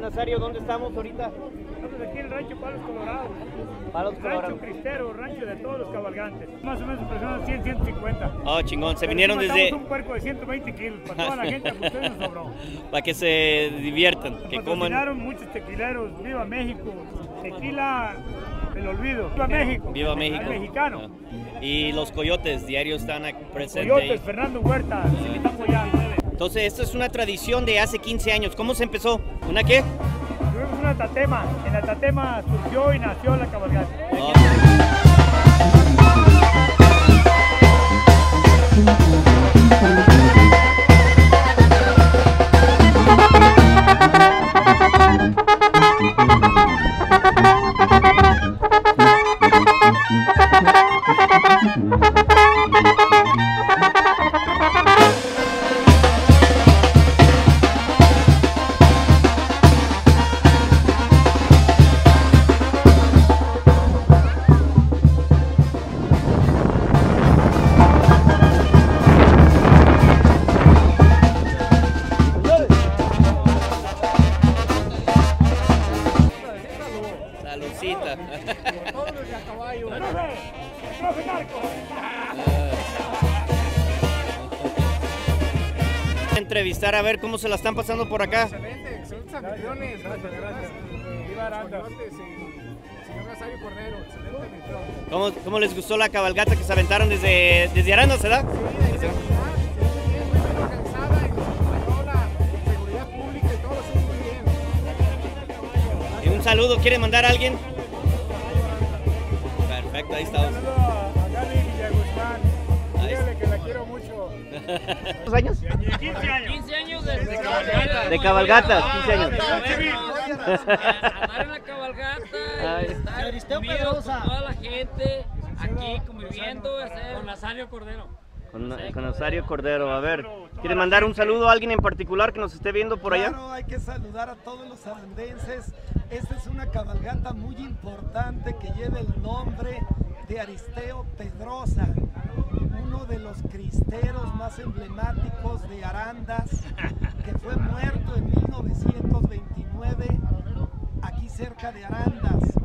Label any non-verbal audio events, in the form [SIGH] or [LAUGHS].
Nazario, ¿dónde estamos ahorita? Estamos aquí en el rancho Palos Colorados. Palos Rancho Colorados. Cristero, rancho de todos los cabalgantes. Más o menos personas 100, 150. Oh, chingón. Se Pero vinieron desde... un puerco de 120 kilos. Para toda la [LAUGHS] gente, pues ustedes nos sobró. Para que se diviertan, que coman. muchos tequileros. ¡Viva México! Tequila, el olvido. ¡Viva México! Viva México. Mexicano. Ah. Y los coyotes diario están presentes. Coyotes, Fernando Huerta. Entonces, esto es una tradición de hace 15 años. ¿Cómo se empezó? ¿Una qué? Tuvimos una tatema. En la tatema surgió y nació la cabalgata. Oh. Saludcita. ¡Profe! [LAUGHS] ¡Profe Narco! Entrevistar a ver cómo se la están pasando por acá. Excelente, excelentes anfitriones. Gracias, gracias. Viva Aranda. Señor Nazario Cordero, excelente. ¿Cómo, cómo les gustó la cabalgata que se aventaron desde, desde Aranda, se da? Sí, saludo, ¿quiere mandar a alguien? Perfecto, ahí estamos. Dígale que la quiero mucho. ¿Cuántos años? 15 años. 15 años de, de cabalgata. De cabalgata, 15 años. Andar en la cabalgata, estar con toda la gente, aquí conviviendo, con Nazario Cordero. Con, con Osario Cordero, a ver. ¿Quiere mandar un saludo a alguien en particular que nos esté viendo por allá? Claro, hay que saludar a todos los arandenses. Esta es una cabalgata muy importante que lleva el nombre de Aristeo Pedrosa, uno de los cristeros más emblemáticos de Arandas, que fue muerto en 1929 aquí cerca de Arandas